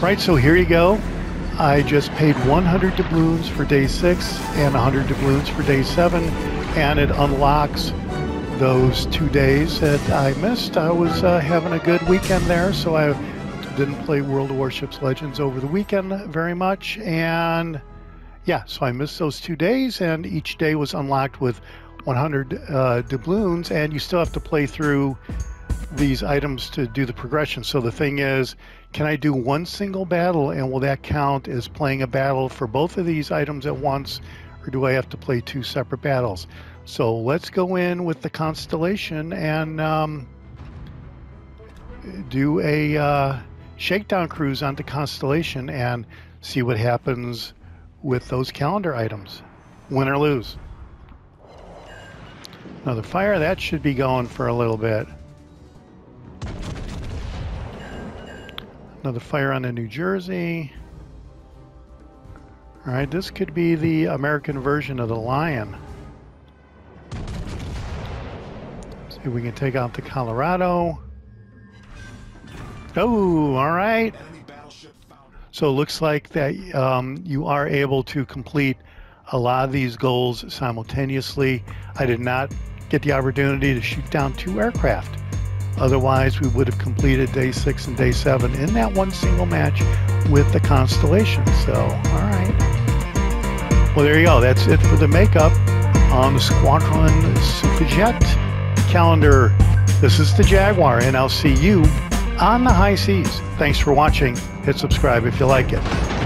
Right, so here you go. I just paid 100 doubloons for day six and 100 doubloons for day seven, and it unlocks those two days that I missed. I was uh, having a good weekend there, so I didn't play World of Warships Legends over the weekend very much, and yeah, so I missed those two days, and each day was unlocked with 100 uh, doubloons, and you still have to play through these items to do the progression. So the thing is, can I do one single battle and will that count as playing a battle for both of these items at once or do I have to play two separate battles? So let's go in with the Constellation and um, do a uh, shakedown cruise onto Constellation and see what happens with those calendar items. Win or lose. Now the fire, that should be going for a little bit. Another fire on the New Jersey. All right, this could be the American version of the Lion. See if we can take out the Colorado. Oh, all right. So it looks like that um, you are able to complete a lot of these goals simultaneously. I did not get the opportunity to shoot down two aircraft. Otherwise, we would have completed day six and day seven in that one single match with the Constellation. So, all right. Well, there you go. That's it for the makeup on the Squadrone Sfuggente calendar. This is the Jaguar, and I'll see you on the high seas. Thanks for watching. Hit subscribe if you like it.